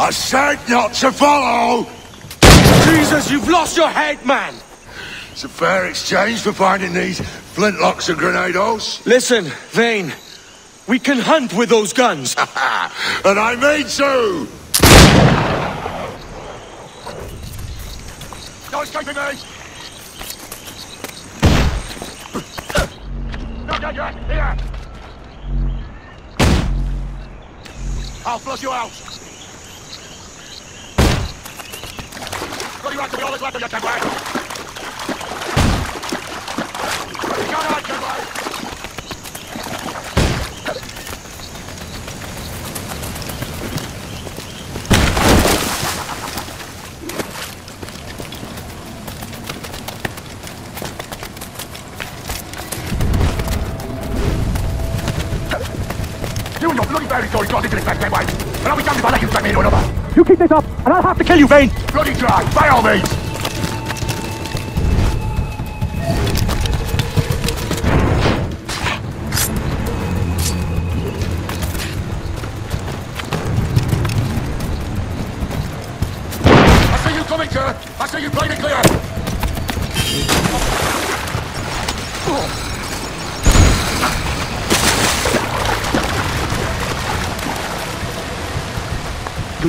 I said not to follow! Jesus, you've lost your head, man! It's a fair exchange for finding these flintlocks and grenados. Listen, Vane. We can hunt with those guns. and I mean to! No escaping me! No, here! I'll flush you out! You! You can't hide, Kenway! You and your bloody fairy story got I'll be damned if I let you drag me into another! Keep this up, and I'll have to kill you, Vane! Bloody try, by all means! I see you coming, Kurt! I see you plain and clear! Good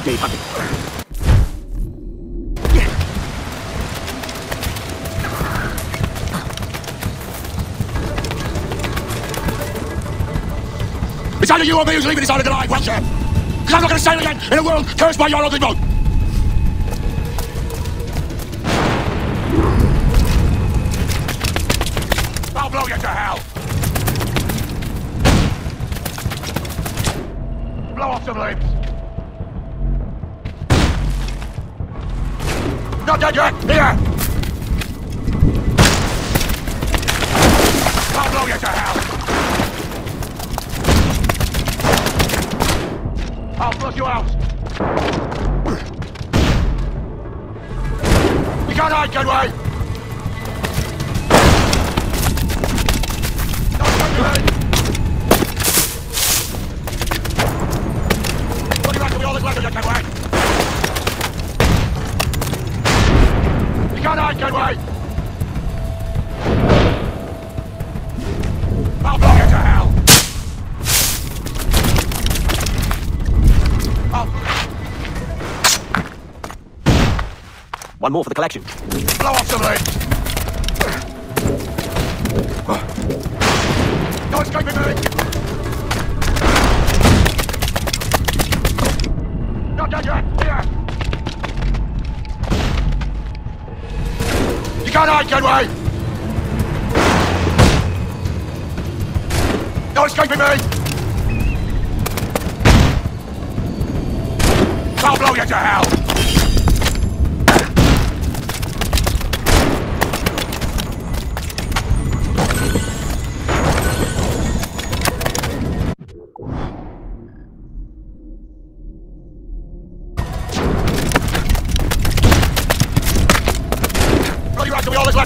It's either you or me who's leaving this island alive, Welcher! Because I'm not going to sail again in a world cursed by your ugly boat! Not dead yet! Here! I'll blow you to hell! I'll flush you out! You can't hide, Kenway! Looking back to me all that's left of Can't hide, Kenway! I'll blow you to hell! One more for the collection. Blow off some legs! No escaping me! You can't hide, Kenway! No escaping me! I'll blow you to hell!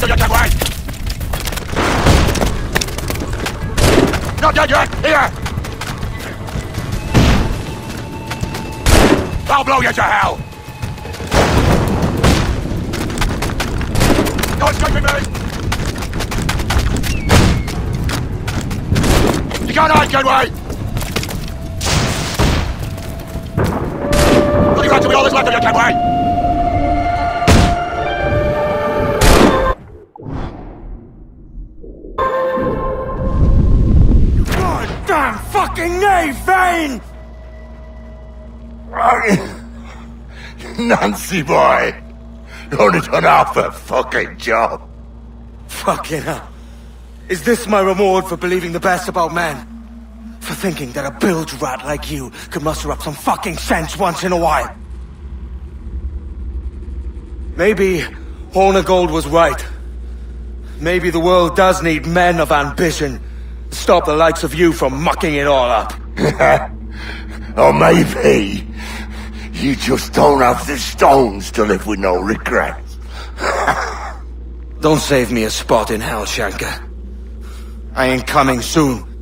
That's you, Kenway! Not yet! Here! I'll blow you to hell! No escaping me! You can't hide, Kenway! Goddamn fucking knave, Vane! Nancy boy! You only done half a fucking job. Fucking hell. Is this my reward for believing the best about men? For thinking that a bilge rat like you could muster up some fucking sense once in a while? Maybe Hornigold was right. Maybe the world does need men of ambition stop the likes of you from mucking it all up. or maybe you just don't have the stones to live with no regrets. Don't save me a spot in hell, Shanka. I ain't coming soon.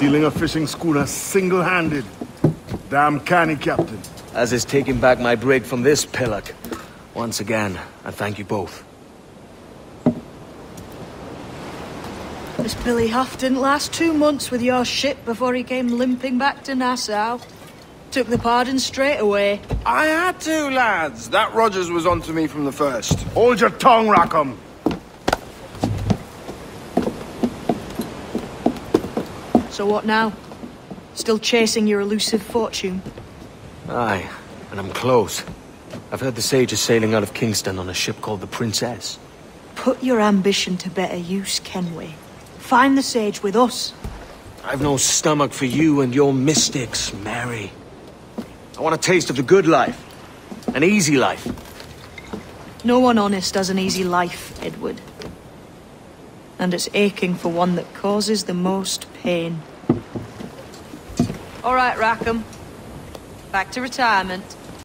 Stealing a fishing schooner single-handed. Damn canny, Captain. As is taking back my brig from this pillock. Once again, I thank you both. This Billy Huff didn't last two months with your ship before he came limping back to Nassau. Took the pardon straight away. I had to, lads. That Rogers was onto me from the first. Hold your tongue, Rackham. So what now? Still chasing your elusive fortune? Aye, and I'm close. I've heard the Sage is sailing out of Kingston on a ship called the Princess. Put your ambition to better use, Kenway. Find the Sage with us. I've no stomach for you and your mystics, Mary. I want a taste of the good life. An easy life. No one honest has an easy life, Edward. And it's aching for one that causes the most pain. All right, Rackham. Back to retirement.